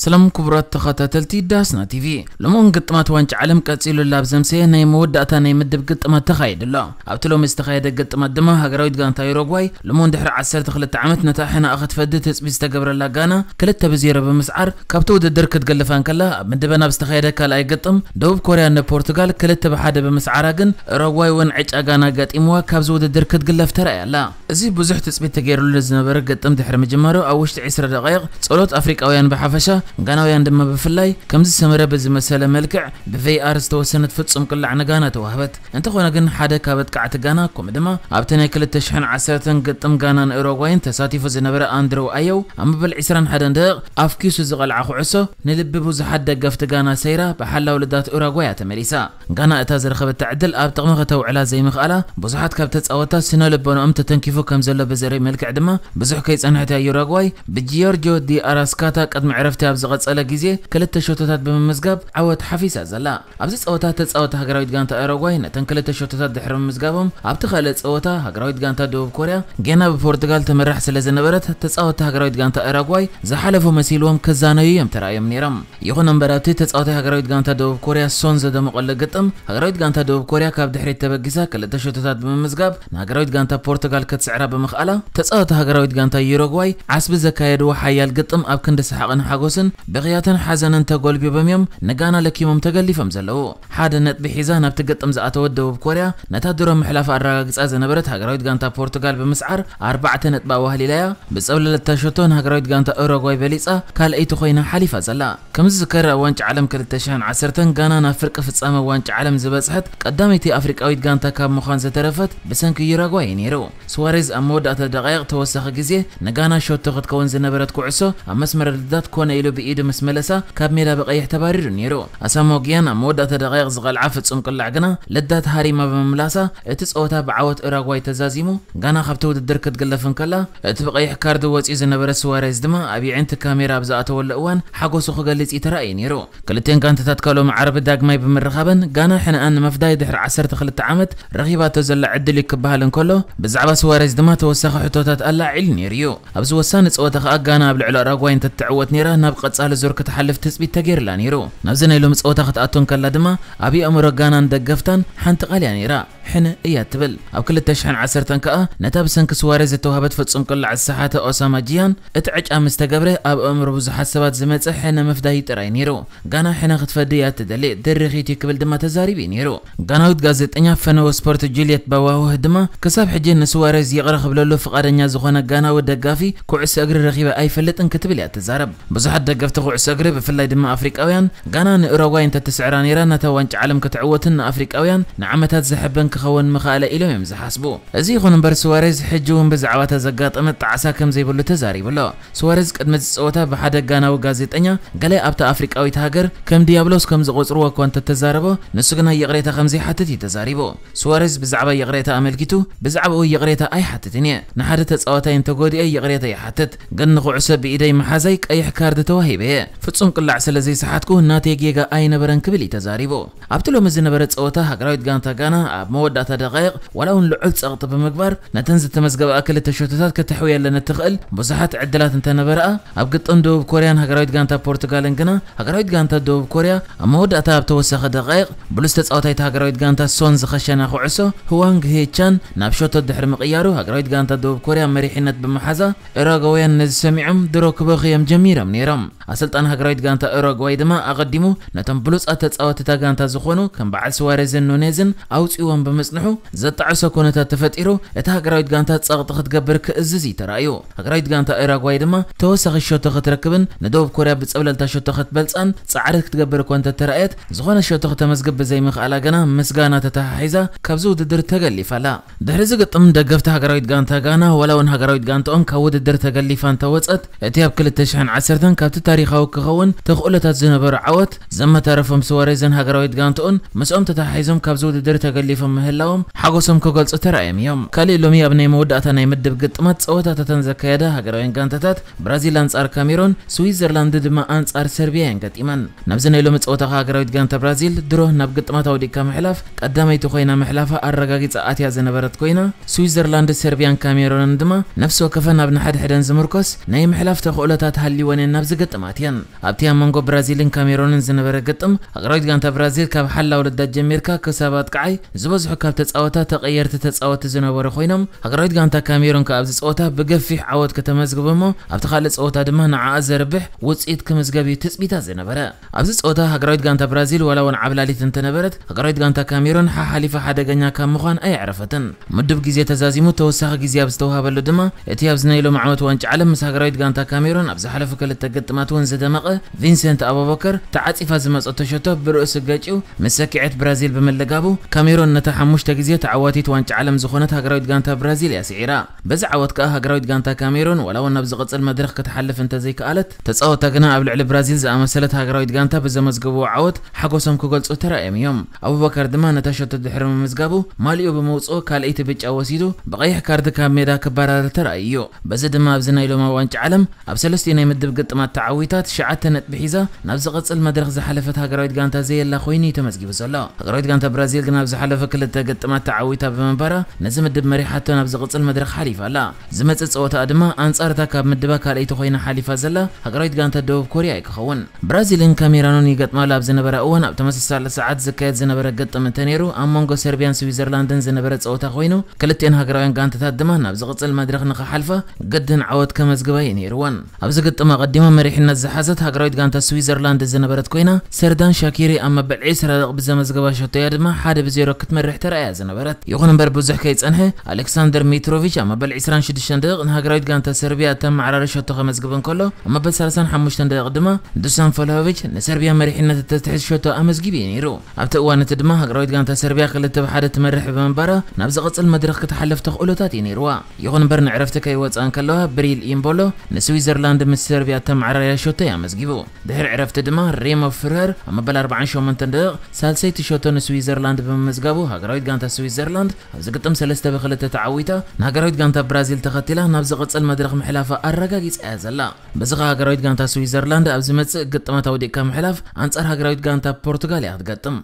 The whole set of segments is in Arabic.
سلام كبرات تخطاتلتي داسنا تي في لمون قطمات وانج علم قصيلو لاب زمسيه ناي موداتا ناي مدب قطمات تخايد الله ابتلو مستخايد قطمات دما هاغراويت غانتا تايروغواي لمون دحر 10 خلت عمت نتاحنا اخت فدت تسبي استغبرلا غانا كلت بزيره بمسعر كابتو وددر كتغلفان كلا مدبنا بستخايد كالاي قطم دوب كوريا ن البرتغال كلت بحاده بمسعرا كن رواي ون عج اغانا غاطيموا كابزو وددر كتغلف ترى لا ازي بزح تسبي تغيرلو لزنبر قطم دحر مجمرو اوشت عسر دقائق صلوت افريقاويان بحفشه قناوي عندما بفلاي كم زي سمرة بزي مسألة ملكع بفي آرس توسنة فتسم كل عنا قانا توهبت انت خونا قن حدا كابت قعت قانا كوم دما ابتنا كل التشحن عسرة قطم قانا اوروغوين تساتيفو زي نبرة اندرو ايو اما بالعسران حدا دق افكيسو زغل عخو عسو نلببو زحد قفت قانا سيرة بحلا ولدات اوروغويا تمريسا قانا اتازر خبت تعدل اب تقمغ تو علا زي مخالا بزحات كابت تصوتا سنو لبونو ام تتنكيفو كم زلو بزري ملكع دما بزح كيس انحتا يوروغواي بجيورجو دي اراسكاتا قد معرفتها ዝቐፀለ ግዜ ክልተ ሾቶታት ብምምዝጋብ ዓወት ሓፊሳ ዘላ ኣብዚ ፀወታ ተፃወቲ ሃገራዊት ጋንታ ኡሩጓይ ነተን ክልተ ሾቶታት ድሕሪ ምምዝጋቦም ኣብቲ ካልእ ፀወታ ሃገራዊት ጋንታ ደቡብ ኮርያ ጌና ብፖርቱጋል ተመራሕ ስለ ዝነበረት ተፃወቲ ሃገራዊት ጋንታ ኡሩጓይ ዝሓለፉ መሲልዎም ክዛነዩ እዮም ተራእዮም ነይሮም ይኹን እምበር ኣብቲ ተፃወቲ ሃገራዊት ጋንታ ደቡብ ኮርያ ሶን ዘደመቐሉ ግጥም ሃገራዊት ጋንታ ደቡብ ኮርያ ካብ ድሕሪት ተበጊሳ ክልተ ሾቶታት ብምምዝጋብ ንሃገራዊት ጋንታ ፖርቱጋል ክትስዕራ ብምኽኣላ ተፃወቲ ሃገራዊት ጋንታ ዩሩጓይ ዓስቢ ዘካየድዎ ሓያል ግጥም ኣብ ክንዲ ሰሓቕን ሓጎስን بغياتن حزنن تقول ببميم نجانا لكي مم تقلي فمزلو حدا نت بحزانة بتقطم زعت ودو بكوريا نتهدرو محلف الرجس أز نبرت هجرويت جانتا بورتغال بمسعر أربعة نت بأوهلي ليا بس اول للتشتون هجرويت جانتا أوروغواي بليسا كال أي تخوينا حليفة زلا كم ذكر وانج عالم كلتشان عسرتن جانا نفرق في السامة وانج عالم تي قدامتي أفريقاويت جانتا كاب مخان زترفت بسنك يوروغواي نيرو سواريز أمود أتدقائق توسخ جزيه نجانا شوت تخت كون زنبرت كوعسو أمسمر الدات كون إلو ብኢዱ ምስ መለሳ ካብ ሜዳ ብቀይሕ ተባሪሩ ነይሩ ኣሳሞጊያን ኣብ መወዳእታ ደቃይቕ ዝቐልዓ ፍጹም ቅላዕ ግና ልዳት ሃሪማ ብምምላሳ እቲ ፀወታ ብዓወት ኡሩጓይ ተዛዚሙ ጋና ካብቲ ውድድር ክትግለፍን ከላ እቲ ብቀይሕ ካርዲ ወፂኡ ዝነበረ ስዋሬዝ ድማ ኣብ ይዕንቲ ካሜራ ኣብ ዝኣተወሉ እዋን ሓጎሱ ክገልጽ ይተራእዩ ነይሩ ክልተን ጋንታታት ካልኦም ዓረቢ ዳግማይ ብምርኻበን ጋና ሕንአን ንምፍዳይ ድሕሪ 12 ዓመት ረኺባቶ ዘላ ዕድል እዩ ክበሃል እንከሎ ብዛዕባ ስዋሬዝ ድማ ተወሳኺ ሕቶታት ኣላዒሉ ነይሩ እዩ ኣብዚ ወሳኒ ፀወታ ከዓ ጋና ኣብ ልዕሊ ኡሩጓይ እንተትዕወት ነይራ ናብ ቀጻሊ ዙር ክትሓልፍ ትፅቢት ተገይርላ ነይሩ ናብዚ ናይ ሎሚ ፀወታ ክትኣቱን ከላ ድማ ኣብ ኣእምሮ ጋናን ደገፍታን ሓንቲ ቃልያ ነይራ ሕነ እያ ትብል ኣብ 2010 ከዓ ነታ ብሰንኪ ስዋሬዝ ዝተዋህበት ፍጹም ቅላዕ ዝሰሓተ ኦሳማ ጂያን እቲ ዕጫ ምስ ተገብረ ኣብ ኣእምሮ ብዙሓት ሰባት ዝመፅእ ሕነ ምፍዳይ ጥራይ ነይሩ ጋና ሕነ ክትፈዲ እያ ትደሊ ድርኺት ክብል ድማ ተዛሪቡ ነይሩ ጋናዊት ጋዜጠኛ ፈነወ ስፖርት ጁልየት ባዋውህ ድማ ክሳብ ሕጂ ንስዋሬዝ ይቕረ ክብለሉ ፍቓደኛ ዝኾነ ጋናዊ ደጋፊ ኩዕሶ እግሪ ረኺበ ኣይፈልጥን ክትብል እያ ትዛረብ ብዙሓት ደገፍቲ ኩዕሶ እግሪ ብፍላይ ድማ ኣፍሪቃውያን ጋና ንኡሩጓይ እንተትስዕራ ነይራ ነታ ዋንጫ ዓለም ክትዕወትን ንኣፍሪቃውያን ንዓመታት ዘሕበን ክኸውን ምኽኣለ ኢሎም እዮም ዝሓስቡ እዚ ይኹን እምበር ስዋሬዝ ሕጂ እውን ብዛዕባ ተዘጋጠመት ጣዕሳ ከም ዘይብሉ ተዛሪቡሎ ስዋሬዝ ቅድሚ ዝፀወታ ብሓደ ጋናዊ ጋዜጠኛ ገለ ኣብታ ኣፍሪቃዊት ሃገር ከም ዲያብሎስ ከም ዝቆፅርዎ እኳ እንተተዛረቦ ንሱ ግና የቕሬታ ከም ዘይሓትት እዩ ተዛሪቡ ስዋሬዝ ብዛዕባ የቕሬታ ኣመልኪቱ ብዛዕባኡ የቕሬታ ኣይሓትትን እየ ንሓደ ተፃዋታይ እንተጎዲአ የቕሬታ ይሓትት ግን ንኩዕሶ ብኢደይ መሓዛይ ቀይሕ ካርዲ ተዋሂበ تهيبه فتصون كل عسل زي ساعتكو ناتي جيجا أي نبرن كبلي تزاريبو ابتلو مزي نبرت صوتا هقراويت غانتا غانا أب موداتا دقيق ولو لعلت سقط بمقبر نتنزل تمزقب أكل التشوتات كتحوية لنا تقل بزحات عدلات انت نبرأ أب قطن دوب كوريان هقراويت غانتا بورتغالن انغنا هقراويت غانتا دوب كوريا اب موداتا توسخ دقيق بلست صوتايت هقراويت غانتا سون زخشنا خعسو هوانغ هيتشان نابشوتو دحر مقيارو هقراويت غانتا دوب كوريا مريحنت بمحازا إراغويان نز سمعهم دروك بخيم جميرم نيرم ኣሰልጣን ሃገራዊት ጋንታ ኡሩጓይ ድማ ኣቐዲሙ ነቶም ብሉፃት ተፃወትታ ጋንታ ዝኾኑ ከም በዓል ስዋሬዝን ኑኔዝን ኣውፂዎም ብምጽንሑ ዘጣዕሶ ኩነታት ተፈጢሩ እታ ሃገራዊት ጋንታ ፀቕጢ ክትገብር ክእዝዝ እዩ ተራእዩ ሃገራዊት ጋንታ ኡሩጓይ ድማ ተወሳኺ ሸቶ ክትረክብን ንደቡብ ኮርያ ብፀብለልታ ሸቶ ክትበልፃን ፃዕሪ ክትገብር እኳ እንተተረኣየት ዝኾነ ሸቶ ክተመዝግብ ብዘይምኽኣላ ገና ምስጋና ተተሓሒዛ ካብዚ ውድድር ተገሊፋላ ድሕሪ ዝግጥም ደገፍቲ ሃገራዊት ጋንታ ጋና ዋላ እውን ሃገራዊት ጋንትኦም ካብ ውድድር ተገሊፋ እንተወፀት እቲ ኣብ 2010 ካብቲ ታሪኻዊ ክኸውን ተኽእሎታት ዝነበሩ ዓወት ዘመታረፎም ስዋሬዝን ሃገራዊት ጋንትኡን ምስኦም ተተሓሒዞም ካብዚ ውድድር ተገሊፎም ምህላዎም ሓጎሶም ክገልጹ ተራእዮም እዮም ካሊእ ሎሚ ኣብ ናይ መወዳእታ ናይ ምድብ ግጥማት ፀወታታተን ዘካየዳ ሃገራውያን ጋንታታት ብራዚል ኣንጻር ካሜሮን ስዊዘርላንድ ድማ ኣንጻር ሰርቢያ እየን ገጢመን ናብዚ ናይ ሎሚ ፀወታ ሃገራዊት ጋንታ ብራዚል ድሮ ናብ ግጥማት ኣውዲቕካ ምሕላፍ ቀዳመይቲ ኮይና ምሕላፋ ኣረጋጊፃ ኣትያ ዝነበረት ኮይና ስዊዘርላንድ ሰርቢያን ካሜሮንን ድማ ነፍሲ ወከፈን ናብ ንሓድሕደን ዝምርኮስ ናይ ምሕላፍ ተኽእሎታት ሃሊወን ናብ ዝገጥማ ماتيان أبتيان منغو برازيلين كاميرونين زنبرة قطم أقرايت كانت برازيل كاب حلا ولد جميركا كسابات كعي زبزحو كاب تتساوتا تغيرت تتساوتا زنبرة خوينم أقرايت كانت كاميرون كاب تساوتا بقفيح عود كتمزقبمو أبتخال تساوتا دمه نعا زربح وتسئيت كمزقبي تسبيتا زنبرة أبز تساوتا أقرايت كانت برازيل ولون عبلاليت انتنبرت أقرايت كانت كاميرون ححاليفة حدقنيا كام مخان أي عرفتن مدب جزية تزازيمو توساخ جزية بستوها بلدما اتيابز نيلو معوت وانج علم مس أقرايت كانت كاميرون أبز حلفك لتقدمات ዓለም ምስ ሃገራዊት ጋንታ ካሜሮን ኣብ ዝሓለፉ ክልተ ግጥማት እውን ዝደመቐ ቪንሰንት ኣቡበከር ተዓፂፋ ዝመፀቶ ሸቶ ብርእሱ ገጪው ምስ ሰኪዐት ብራዚል ብምልጋቡ ካሜሮን ነታ ሓሙሽተ ግዜ ተዓዋቲት ዋንጫ ዓለም ዝኾነት ሃገራዊት ጋንታ ብራዚል እያ ስዒራ በዚ ዓወት ከዓ ሃገራዊት ጋንታ ካሜሮን ዋላ እውን ናብ ዝቕፅል መድረክ ክትሓልፍ እንተዘይከኣለት ተፃወታ ግና ኣብ ልዕሊ ብራዚል ዝኣመሰለት ሃገራዊት ጋንታ ብዘመዝግብዎ ዓወት ሓጎሶም ክገልፁ ተራእዮም እዮም ኣቡበከር ድማ ነታ ሸቶ ድሕሪ ምምዝጋቡ ማሊኡ ብምውፅኦ ካልአይቲ ብጫ ወሲዱ ብቀይሕ ካርዲ ካብ ሜዳ ክባረር ተራእዩ በዚ ድማ ኣብዚ ናይ ሎማ ዋንጫ ዓለም ኣብ ሰለስቲኡ ናይ ምድብ ግጥማት ተዓዊታት ሸዓተ ነጥቢ ሒዛ ናብ ዝቐፅል መድረክ ዝሓለፈት ሃገራዊት ጋንታ ዘየላ ኮይኑ እዩ ተመዝጊቡ ዘሎ ሃገራዊት ጋንታ ብራዚል ግን ኣብ ዝሓለፈ ክልተ ግጥማት ተዓዊታ ብምንባራ ነዚ ምድብ መሪሓቶ ናብ ዝቕፅል መድረክ ሓሊፋ ኣላ ዝመፅእ ፀወታ ድማ ኣንጻርታ ካብ ምድባ ካልአይቲ ኮይና ሓሊፋ ዘላ ሃገራዊት ጋንታ ደቡብ ኮርያ እዩ ክኸውን ብራዚልን ካሜራኖን ይገጥማሉ ኣብ ዝነበረ እዋን ኣብ ተመሳሳሊ ሰዓት ዝካየድ ዝነበረ ገጥም እንተነይሩ ኣብ መንጎ ሰርቢያን ስዊዘርላንድን ዝነበረ ፀወታ ኮይኑ ክልቲአን ሃገራውያን ጋንታታት ድማ ናብ ዝቕፅል መድረክ ንኽሓልፋ ግድን ዓወት ከመዝግባ እዩ ነይሩወን ኣብዚ ግጥም ኣቐዲማ መሪሕነት ዝሓዘት ሃገራዊት ጋንታ ስዊዘርላንድ ዝነበረት ኮይና ሰርዳን ሻኪሪ ኣብ መበል 20 ደቕ ብዘመዝገባ ሸቶያ ድማ ሓደ ብዜሮ ክትመርሕ ተረእያ ዝነበረት ይኹን እምበር ብዙሕ ከይፀንሐ ኣሌክሳንደር ሚትሮቪች ኣብ መበል 26 ደቕ ንሃገራዊት ጋንታ ሰርቢያ እተመዓራሪ ሸቶ ከመዝግብ እንከሎ ኣብ መበል 35 ደቕ ድማ ዱሳን ፎሎቪች ንሰርቢያ መሪሕነት እተትሕዝ ሸቶ ኣመዝጊቡ እዩ ነይሩ ኣብቲ እዋን እቲ ድማ ሃገራዊት ጋንታ ሰርቢያ ክልተ ብሓደ ትመርሕ ብምንባራ ናብ ዝቕፅል መድረክ ክትሓልፍ ተኽእሎታት እዩ ነይርዋ ይኹን እምበር ንዕረፍቲ ከይወፅአ ከለዋ ብሪል ኢምቦሎ ንስዊዘርላንድ ምስ ሰርቢያ ተመዓራርያ ሸቶ ኣመዝጊቡ ድሕሪ ዕረፍቲ ድማ ሬሞ ፍረር ኣብ መበል 48 ደቕ ሳልሰይቲ ሸቶ ንስዊዘርላንድ ብምምዝጋቡ ሃገራዊት ጋንታ ስዊዘርላንድ ኣብ ዝግጥም 3 ብክልተ ተዓዊታ ንሃገራዊት ጋንታ ብራዚል ተኸቲላ ናብ ዝቕፅል መድረክ ምሕላፋ ኣረጋጊፃ እያ ዘላ በዚ ኸ ሃገራዊት ጋንታ ስዊዘርላንድ ኣብ ዝመፅእ ግጥማት ኣውዲቕካ ምሕላፍ ኣንጻር ሃገራዊት ጋንታ ፖርቱጋል እያ ክትገጥም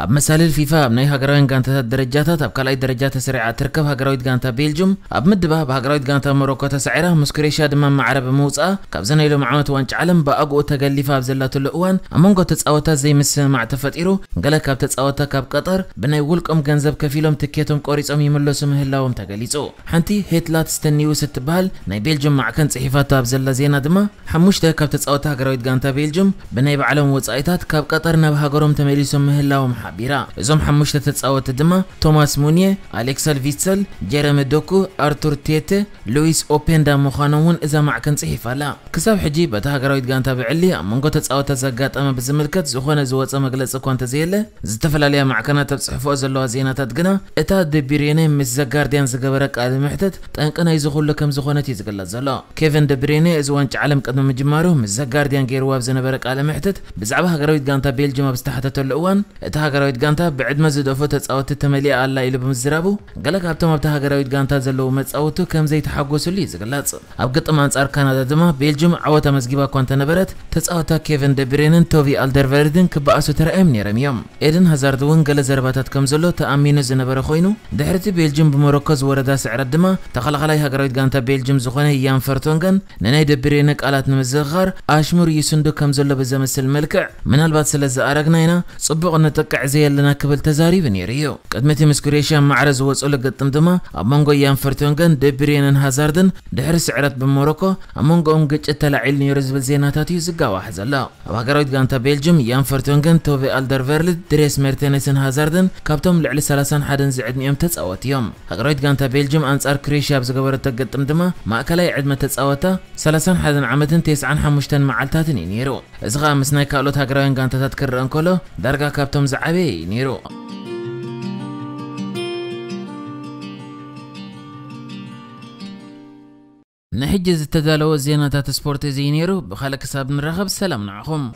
ኣብ መሳልል ፊፋ ኣብ ናይ ሃገራውያን ጋንታታት ደረጃታት ኣብ ካልኣይ ደረጃ ተሰሪዓ ትርከብ ሃገራዊት ጋንታ ቤልጅም ኣብ ምድባ ብሃገራዊት ጋንታ ሞሮኮ ተሳዒራ ምስ ክሮኤሽያ ድማ ማዕረ ብምውፃኣ ካብዚ ናይ ሎም ዓመት ዋንጫ ዓለም ብኣግኡ ተገሊፋ ኣብ ዘላትሉ እዋን ኣብ መንጎ ተፃወታት ዘይምስምማዕ ተፈጢሩ ገለ ካብ ተፃወታ ካብ ቀጠር ብናይ ውልቆም ገንዘብ ከፊሎም ትኬቶም ቆሪፆም ይምለሱ ምህላዎም ተገሊጹ ሓንቲ ሄትላት ስተኒውስ እትበሃል ናይ ቤልጅም ማዕከን ፅሒፋቶ ኣብ ዘላ ዜና ድማ ሓሙሽተ ካብ ተፃወታ ሃገራዊት ጋንታ ቤልጅም ብናይ ባዕሎም ወፃኢታት ካብ ቀጠር ናብ ሃገሮም ተመሊሶም ምህላዎም ሓቢራ እዞም ሓሙሽተ ተፃወቲ ድማ ቶማስ ሙኒየ ኣሌክሰል ቪትሰል ጀረሚ ዶኩ ኣርቱር ቴቴ ሉዊስ ኦፔንዳ ምዃኖም እውን እዛ ማዕከን ፅሒፍ ኣላ ክሳብ ሕጂ በቲ ሃገራዊት ጋንታ ብዕሊ ኣብ መንጎ ተፃወታ ዘጋጠመ ብዝምልከት ዝኾነ ዝወፀ መግለፂ እኳ እንተዘየለ ዝተፈላለያ ማዕከናት ኣብፅሕፍኦ ዘለዋ ዜናታት ግና እታ ደቢሬነ ምስ ዘጋርድያን ዝገበረ ቃል ምሕተት ጠንቂ ናይ ዝኩሉ ከም ዝኾነት እዩ ዝግለጽ ዘሎ ኬቨን ደብሬነ እዚ ዋንጫ ዓለም ቅድሚ ምጅማሩ ምስ ዘጋርድያን ገይርዋ ኣብ ዝነበረ ቃለ ምሕተት ብዛዕባ ሃገራዊት ጋንታ ቤልጅም ኣብ ዝተሓተተሉ እዋን እቲ ሃገራዊት ጋንታ ብዕድመ ዝደፎ ተፃወቲ ተመሊኣ ኣላ ኢሉ ብምዝራቡ ገለ ካብቶም ኣብቲ ሃገራዊት ጋንታ ዘለዉ መፃወቱ ከም ዘይተሓጎስሉ እዩ ዝግለጽ ኣብ ግጥም ኣንጻር ካናዳ ድማ ቤልጅም ዓወት ኣመዝጊባ እኳ እንተነበረት ተፃወታ ኬቨን ደብሬንን ቶቢ ኣልደርቨርድን ክበኣሱ ተረኣዮም ነይሮም እዮም ኤድን ሃዛርድ እውን ገለ ዘረባታት ከም ዘሎ ተኣሚኑ ዝነበረ ኮይኑ ድሕርቲ ቤልጅም ብሞሮኮ ዝወረዳ ስዕረት ድማ ተኸላኸላይ ሃገራዊት ጋንታ ቤልጅም ዝኾነ ያን ፈርቶንገን ንናይ ደብሬነ ቃላት ንምዝኽኻር ኣሽሙር ይስንዱ ከም ዘሎ ብዘመስል መልክዕ ምናልባት ስለ ዝኣረግና ኢና ፅቡቕ ንጥቅዕ ዘየለና ክብል ተዛሪቡ ነይሩ እዩ ቅድሚ እቲ ምስ ኩሬሽያ ማዕረ ዝወፅሉ ግጥም ድማ ኣብ መንጎ ያን ፈርቶንገን ደብሬንን ሃዛርድን ድሕሪ ስዕረት ብሞሮኮ ኣብ መንጎኦም ግጭት ተላዒሉ ነይሩ ዝብል ዜናታት እዩ ዝጋዋሕ ዘሎ ኣብ ሃገራዊት ጋንታ ቤልጅም ያን ፈርቶንገን ቶቢ ኣልደርቨርልድ ድሬስ ሜርቴነስን ሃዛርድን ካብቶም ልዕሊ 31 ዝዕድሚኦም ተፃወት እዮም ሃገራዊት ጋንታ ቤልጅም ኣንጻር ክሮኤሽያ ኣብ ዝገበረቶ ግጥም ድማ ማእከላይ ዕድመ ተፃወታ 31 ዓመትን 95 መዓልታትን እዩ ነይሩ እዚ ከዓ ምስ ናይ ካልኦት ሃገራውያን ጋንታታት ክርአ እንከሎ ዳርጋ ካብቶም ዝዓበየ Hey, Nero. نحجز التدالو زينة سبورت زينيرو بخالك ساب رغب سلام نعخم